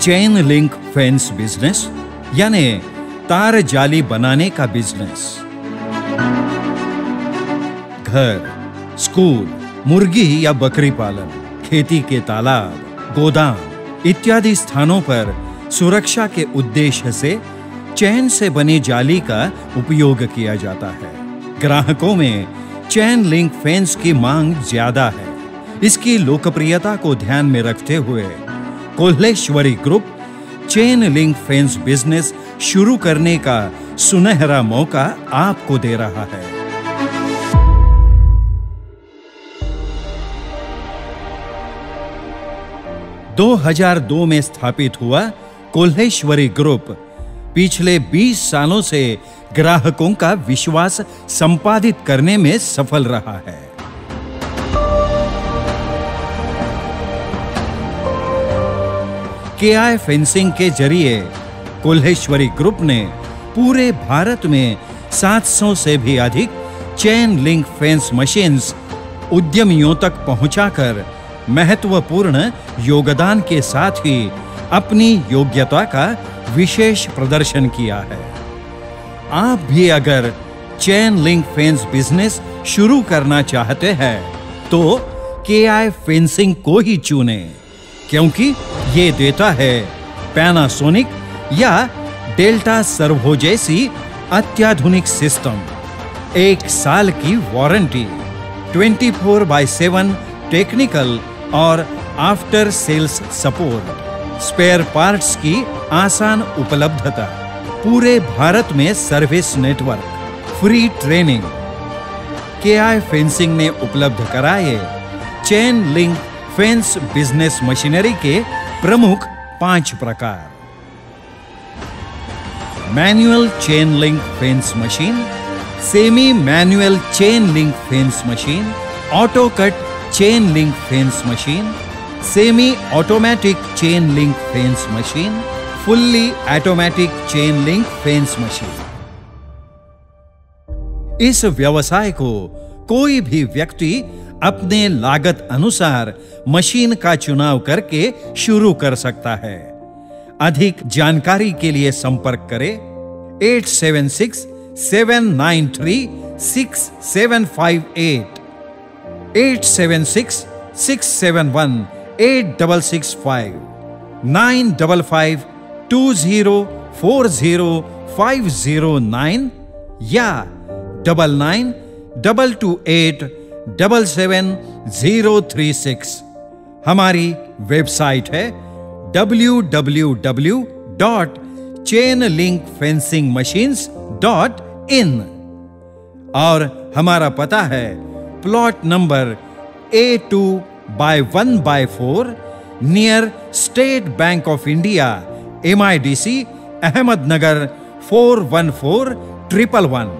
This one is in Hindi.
चेन लिंक फेंस बिज़नेस, यानी तार जाली बनाने का बिज़नेस। घर, स्कूल, मुर्गी या बकरी पालन, खेती के तालाब, गोदाम इत्यादि स्थानों पर सुरक्षा के उद्देश्य से चैन से बनी जाली का उपयोग किया जाता है। ग्राहकों में चैन लिंक फेंस की मांग ज़्यादा है। इसकी लोकप्रियता को ध्यान में रखते हुए Kolheshwari group, chain link fence business शुरू करने का सुनहरा मौका आपको दे रहा है। दो हज़ार दो में स्थापित हुआ कोल्हेश्वरी ग्रुप। पिछले 20 सालों से ग्राहकों का विश्वास संपादित करने में सफल रहा है। के आई फेंसिंग के ज़रिए कोल्हेश्वरी ग्रुप ने पूरे भारत में 700 से भी अधिक चेन लिंक फेंस मशीन्स उद्यमियों तक पहुंचाकर महत्वपूर्ण योगदान के साथ ही अपनी योग्यता का विशेष प्रदर्शन किया है। आप भी अगर चेन लिंक फेंस बिज़नेस शुरू करना चाहते हैं तो के आई फेंसिंग को ही चुने, क्योंकि ये देता है। पैनासोनिक या डेल्टा सर्वो जैसी अत्याधुनिक सिस्टम एक साल की warranty 24 four by seven technical और after sales support spare parts की आसान उपलब्धता, पूरे भारत में सर्विस नेटवर्क फ्री ट्रेनिंग के आई फेंसिंग ने उपलब्ध कराए। Chain link fence business machinery के प्रमुख पाँच प्रकार। Manual chain link fence machine, semi manual chain link fence machine, auto cut chain link fence machine, semi automatic chain link fence machine, fully automatic chain link fence machine. इस व्यवसाय को कोई भी व्यक्ति अपने लागत अनुसार मशीन का चुनाव करके शुरू कर सकता है। अधिक जानकारी के लिए संपर्क करें। Eight seven six seven nine three six seven five eight. Eight seven six six seven one eight double six five. Nine double five two zero four zero five zero nine या double nine double two eight double seven zero three six हमारी वेबसाइट है W W W dot chain link fencing machines dot in और हमारा पता है plot number A two by one by four near State Bank of India M I D C Ahmednagar four one four triple one